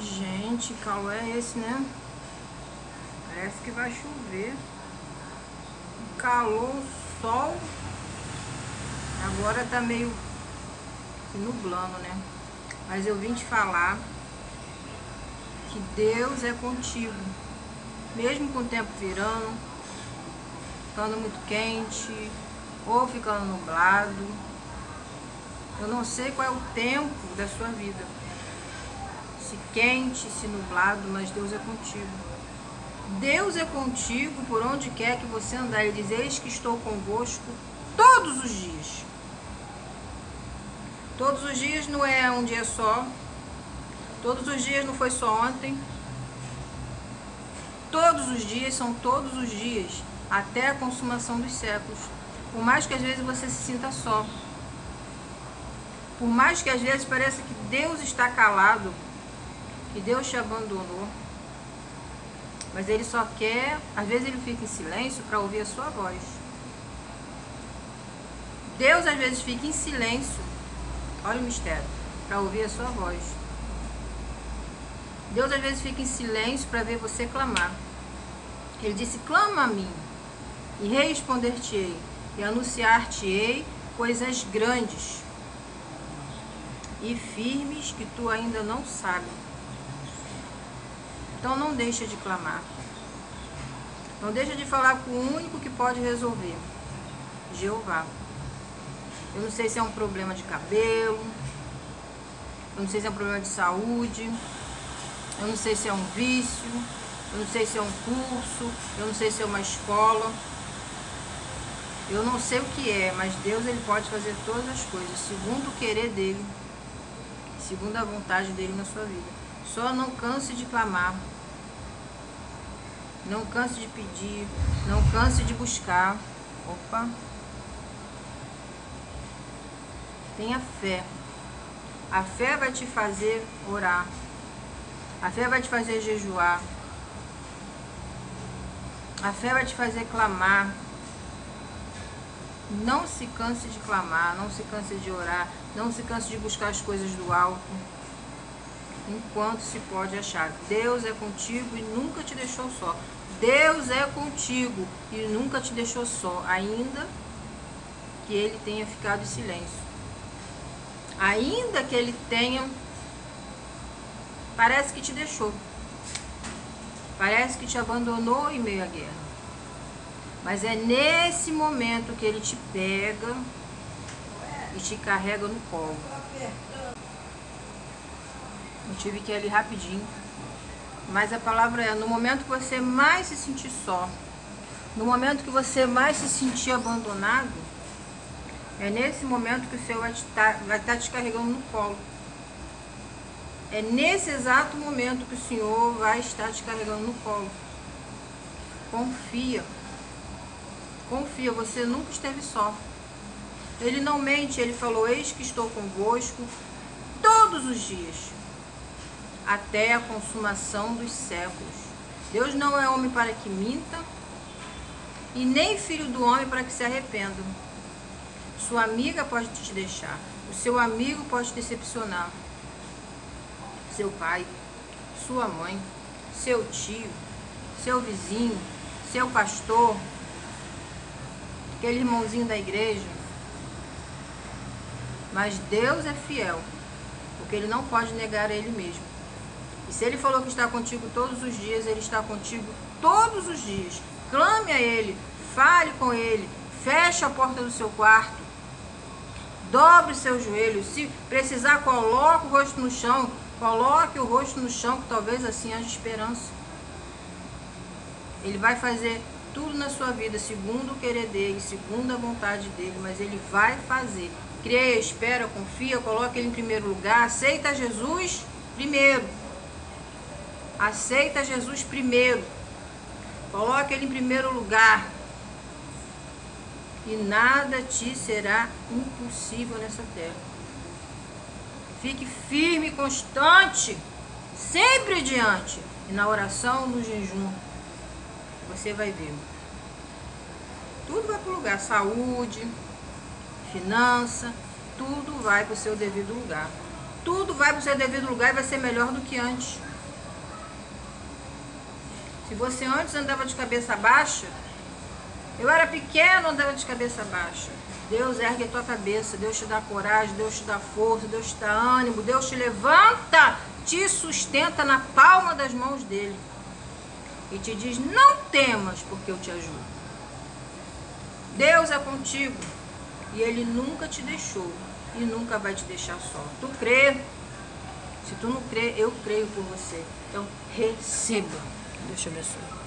Gente, qual é esse, né? Parece que vai chover. Calor, sol. Agora tá meio nublando, né? Mas eu vim te falar que Deus é contigo. Mesmo com o tempo virando, ficando muito quente ou ficando nublado. Eu não sei qual é o tempo da sua vida. Se quente, se nublado, mas Deus é contigo. Deus é contigo por onde quer que você andar. Ele diz: Eis que estou convosco todos os dias. Todos os dias não é um dia só. Todos os dias não foi só ontem. Todos os dias são todos os dias, até a consumação dos séculos. Por mais que às vezes você se sinta só. Por mais que às vezes pareça que Deus está calado, que Deus te abandonou. Mas ele só quer, às vezes ele fica em silêncio para ouvir a sua voz. Deus às vezes fica em silêncio, olha o mistério, para ouvir a sua voz. Deus às vezes fica em silêncio para ver você clamar. Ele disse: Clama a mim, e responder-te-ei, e anunciar-te-ei coisas grandes e firmes que tu ainda não sabes. Então não deixa de clamar. Não deixa de falar com o único que pode resolver. Jeová. Eu não sei se é um problema de cabelo. Eu não sei se é um problema de saúde. Eu não sei se é um vício. Eu não sei se é um curso. Eu não sei se é uma escola. Eu não sei o que é, mas Deus ele pode fazer todas as coisas segundo o querer dele, segundo a vontade dele na sua vida. Só não canse de clamar. Não canse de pedir. Não canse de buscar. Opa. Tenha fé. A fé vai te fazer orar. A fé vai te fazer jejuar. A fé vai te fazer clamar. Não se canse de clamar, não se canse de orar, não se canse de buscar as coisas do alto enquanto se pode achar. Deus é contigo e nunca te deixou só. Deus é contigo e nunca te deixou só, ainda que ele tenha ficado em silêncio. Ainda que ele tenha parece que te deixou. Parece que te abandonou em meio à guerra. Mas é nesse momento que ele te pega e te carrega no colo. Eu tive que ir ali rapidinho. Mas a palavra é, no momento que você mais se sentir só, no momento que você mais se sentir abandonado, é nesse momento que o Senhor vai estar, vai estar te carregando no colo. É nesse exato momento que o Senhor vai estar te carregando no colo. Confia. Confia, você nunca esteve só. Ele não mente, ele falou: Eis que estou convosco todos os dias até a consumação dos séculos. Deus não é homem para que minta, e nem filho do homem para que se arrependa. Sua amiga pode te deixar, o seu amigo pode te decepcionar, seu pai, sua mãe, seu tio, seu vizinho, seu pastor, aquele irmãozinho da igreja. Mas Deus é fiel, porque Ele não pode negar a Ele mesmo. E se ele falou que está contigo todos os dias, ele está contigo todos os dias. Clame a ele, fale com ele, feche a porta do seu quarto, dobre seus joelhos. Se precisar, coloque o rosto no chão, coloque o rosto no chão, que talvez assim haja esperança. Ele vai fazer tudo na sua vida, segundo o querer dele, segundo a vontade dele, mas ele vai fazer. Creia, espera, confia, coloque ele em primeiro lugar, aceita Jesus primeiro. Aceita Jesus primeiro. Coloque ele em primeiro lugar. E nada te será impossível nessa terra. Fique firme constante, sempre diante. E na oração, no jejum, você vai ver. Tudo vai para o lugar. Saúde, finança, tudo vai para o seu devido lugar. tudo vai para o seu devido lugar e vai ser melhor do que antes. Se você antes andava de cabeça baixa, eu era pequeno, andava de cabeça baixa. Deus ergue a tua cabeça, Deus te dá coragem, Deus te dá força, Deus te dá ânimo, Deus te levanta, te sustenta na palma das mãos dele. E te diz: Não temas, porque eu te ajudo. Deus é contigo e ele nunca te deixou e nunca vai te deixar só. Tu crê? Se tu não crê, eu creio por você. Então, receba. Deus te abençoe.